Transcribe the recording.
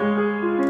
Música